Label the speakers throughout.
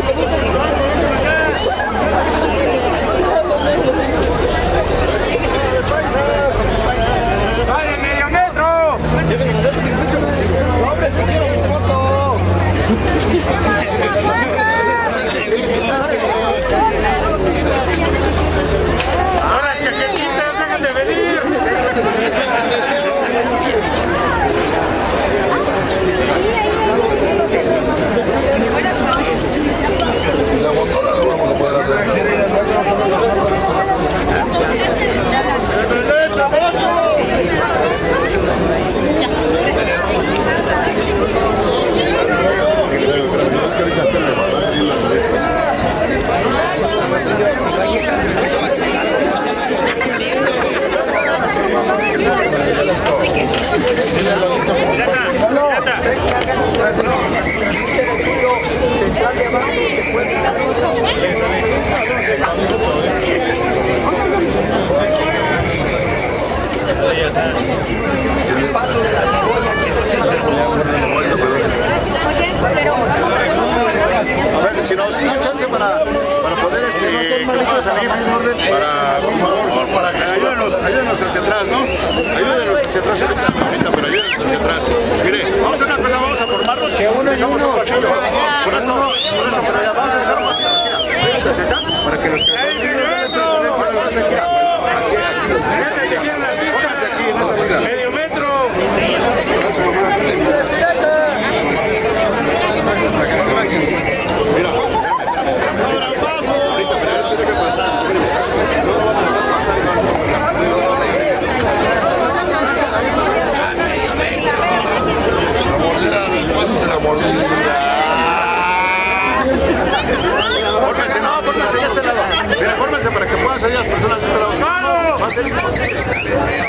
Speaker 1: 가보자. Para, por favor, para que ayúdenos, ayúdenos hacia atrás, ¿no? Ayúdenos hacia atrás, ahorita, ahorita, pero ayúdenos hacia atrás. Mire, vamos a una cosa, vamos a formarnos, dejamos un pasillo, por eso, por eso, pero ya vamos a dejar un pasillo aquí, hacia acá, para que los que son hacia aquí, pónganse aquí, en esa fila.
Speaker 2: ¡Medio metro!
Speaker 1: Mira, ahorita, pero es que tiene que pasar, en serio. No se van a dejar pasar más. La mordida, pasos de la mordida. Fórmense, no, fórmense ya a este lado. Mira, fórmense para que puedan salir las personas de este lado. Si no, va a ser imposible.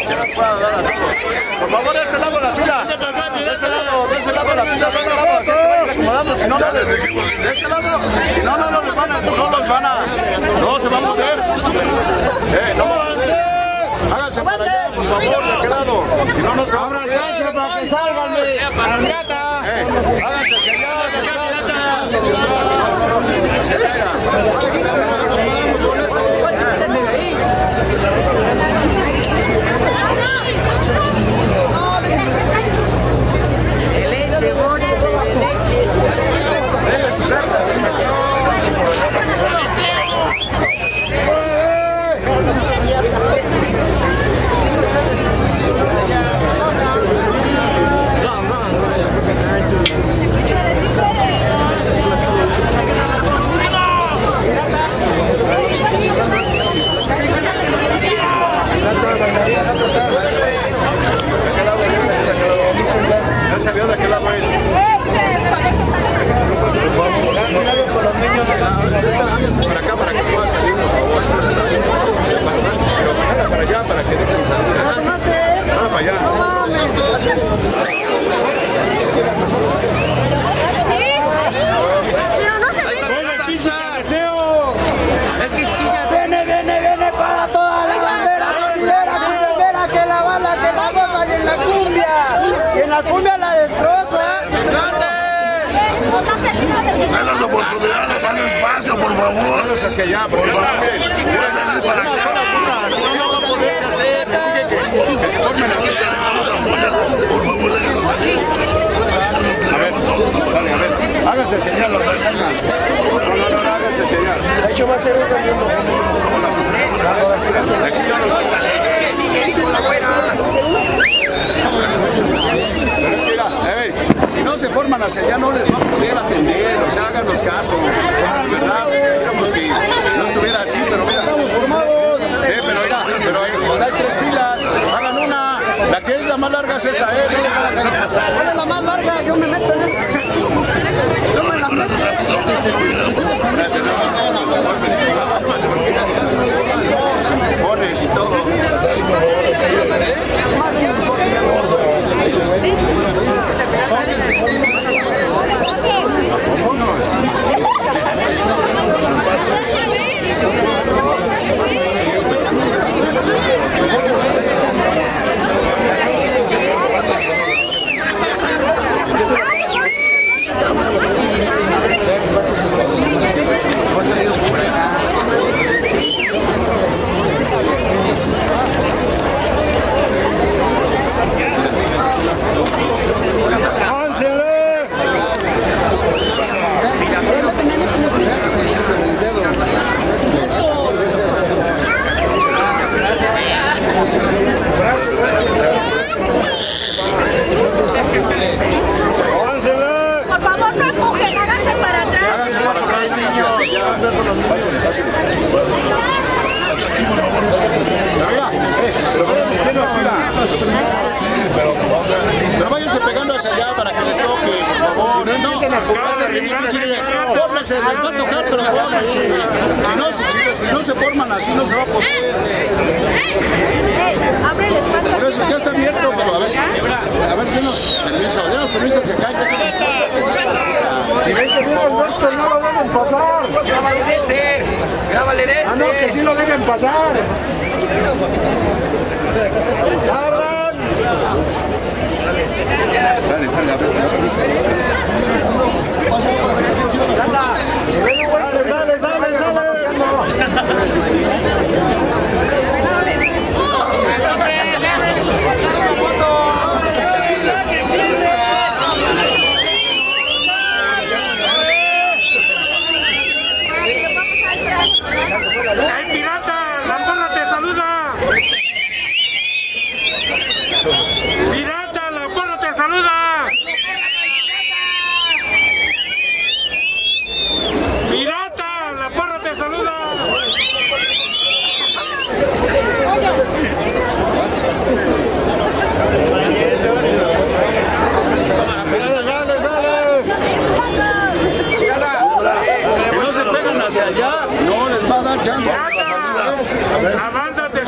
Speaker 1: Ya nos puedan dar a todos. Por favor, de este lado la fila. De ese lado, de ese lado la fila, de ese lado, así que vayan acomodando. Si no, no, de de este lado. Si no, no, no les van a, no los van a, no se va a poder. Eh, no. Háganse para allá, por favor, de lado. Si no, no se van a poder.
Speaker 2: para que salgan!
Speaker 1: Eh, háganse hacia allá, hacia atrás, hacia atrás, hacia atrás. Hacia allá. Ya salió de aquel lado él. Por favor, con los niños de la Hágase para acá para que pueda salir, por favor. Pero hágala para allá para que dejen salir. Hágala para allá.
Speaker 3: Pero no se ve.
Speaker 2: ¡Venga, pinche deseo!
Speaker 4: Viene, viene, viene para toda la bandera primera, primera que la banda que la goza y en la cumbia. Y en la cumbia la destroza.
Speaker 1: Den las oportunidades, dan espacio, por favor. Hacia allá, está bien. para Una sola fila, si no, no va a poder hacer. Que, que se formen aquí. Por favor, déjenos salir. A ver, dale, a ver. Háganse hacia allá, los hagan. No, no, no, háganse hacia allá.
Speaker 4: De hecho va a ser un.
Speaker 1: Aquí ya nos Pero es que mira, a ver, si no se forman hacia allá no les va a poder atender, o sea, háganos caso. Verdad, o sea, quisiéramos que no estuviera así, pero mira. Estamos formados. Eh, pero mira, pero hay, tres filas, hagan una. La que es la más larga es esta, eh. No le hagan la pasar.
Speaker 4: ¿Cuál es la más larga? Yo me meto en esta. Yo me la meto.
Speaker 1: Pones y todo.
Speaker 3: ¡Ay!
Speaker 1: Les. Si, no, se forman así, no se va a poder. Por eso ya está abierto, pero a ver, a ver, denos permiso, denos permiso hacia acá.
Speaker 5: Si ven que viene el no lo dejen pasar.
Speaker 6: Grábale Dexter, este, grábale Dexter.
Speaker 5: Ah, no, este. que sí lo dejen pasar.
Speaker 2: Amanda. Amanda te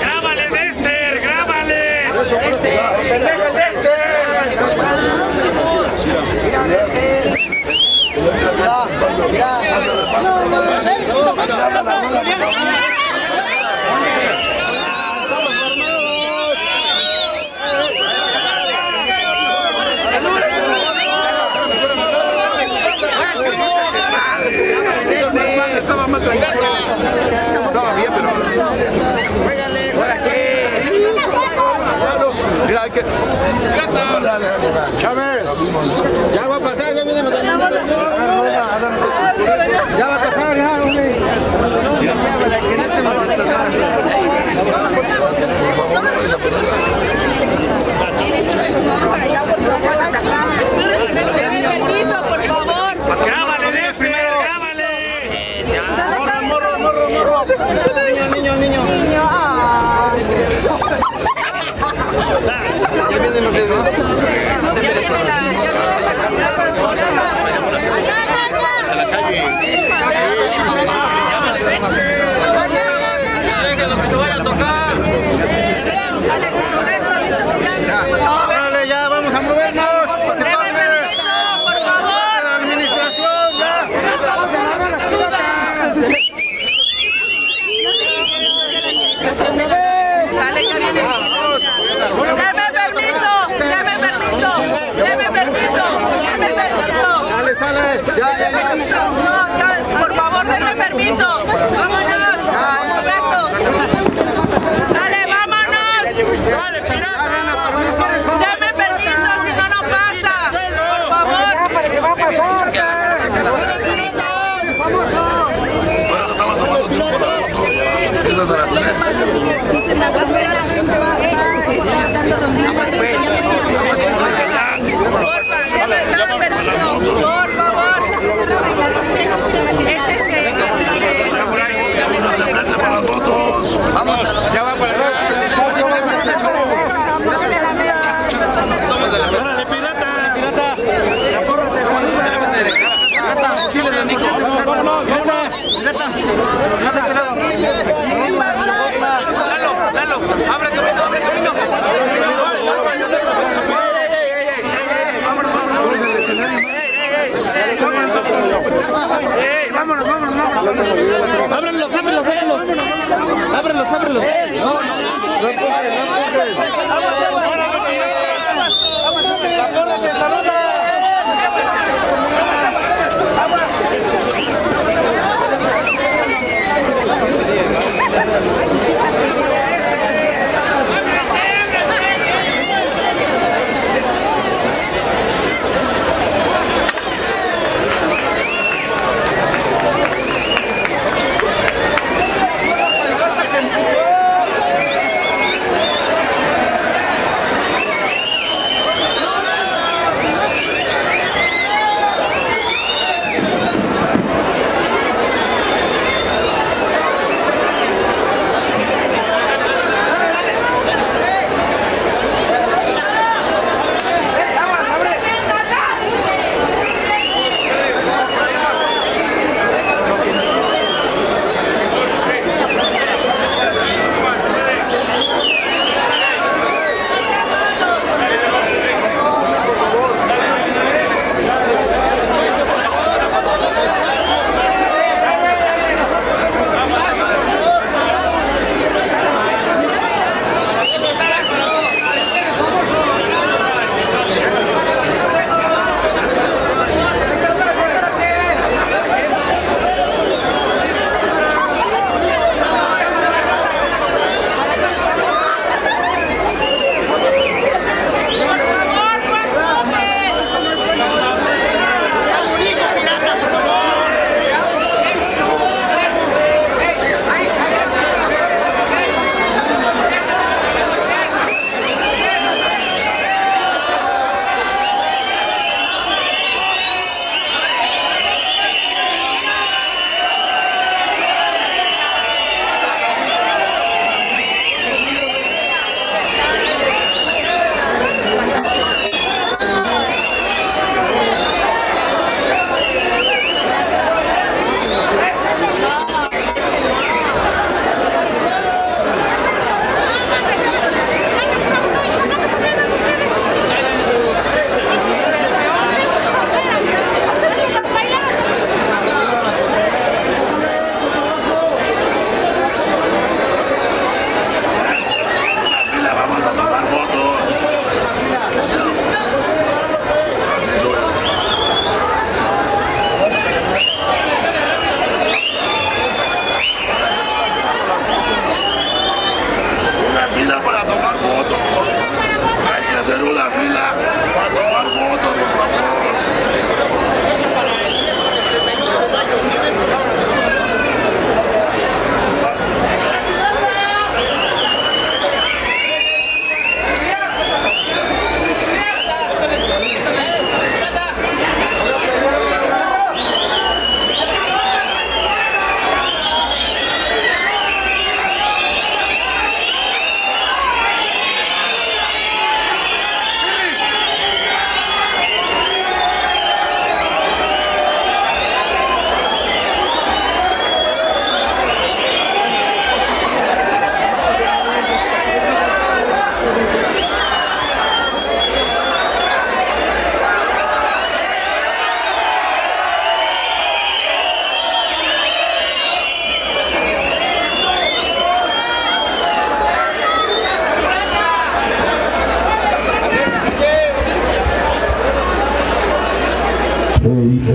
Speaker 2: Grábale, Dexter, grábale.
Speaker 1: Dexter.
Speaker 5: ¡Chávez!
Speaker 4: ¡Ya va a pasar! ¡Ya viene! A pasar! ábrelos, ábrelos.
Speaker 7: No, no, no,
Speaker 2: no, no, no,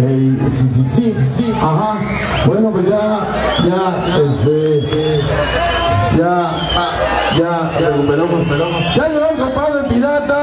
Speaker 8: Ey, ey, sí, sí, sí, sí, ajá. Bueno, pues ya, ya, este, ya, ah, ya, ya recuperamos, recuperamos. Ya llegó el compadre pirata.